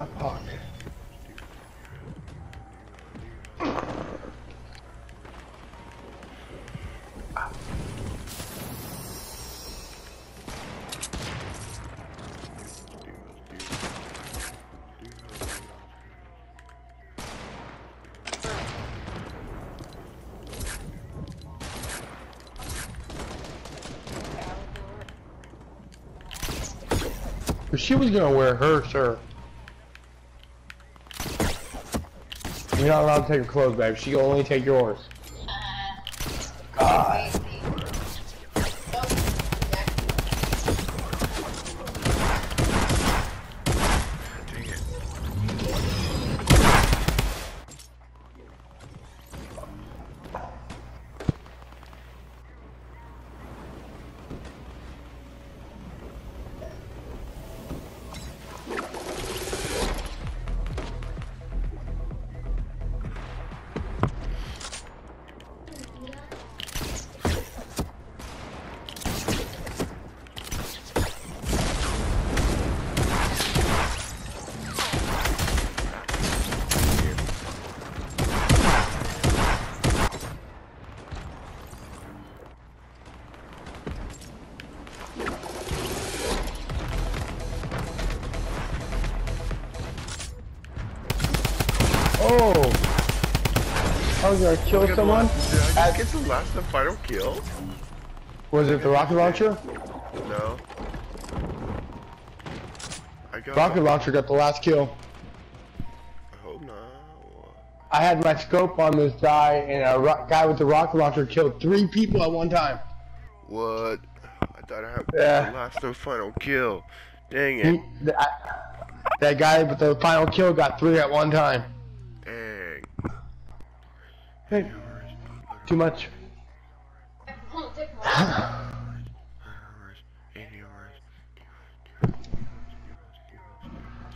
a partner. she was gonna wear her shirt. You're not allowed to take her clothes, babe. She can only take yours. Uh, God. Oh! I was gonna kill someone? last- Did I get the last and final kill? Was it the rocket launcher? No. I got. Rocket launcher got the last kill. I hope not. I had my scope on this guy, and a guy with the rocket launcher killed three people at one time. What? I thought I had Yeah. the last and final kill. Dang it. He, I, that guy with the final kill got three at one time. Hey, too much.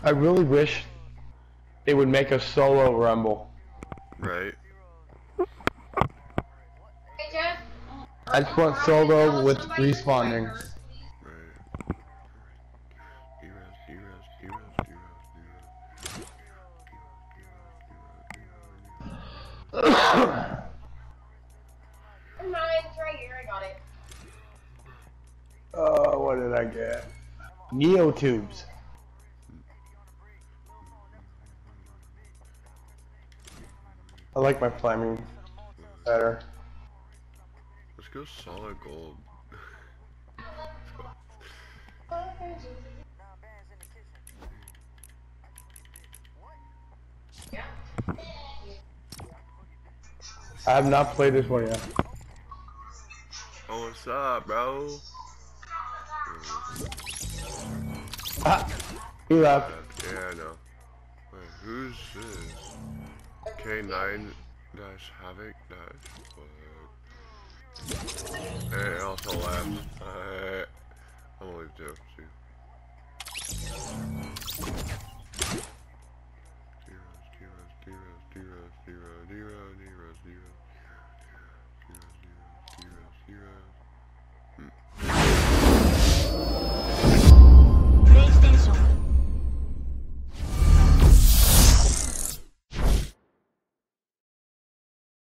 I really wish they would make a solo rumble. Right. I just want solo with respawning. Right. Never right here. I got it. Oh, what did I get? Neo tubes. I like my flaming better. Let's go solid gold. I have not played this one yet. Oh, what's up, bro? Ah, he left. Yeah, I know. Wait, who's this? K9 dash Havoc dash? Hey, also left. Uh, I'm gonna leave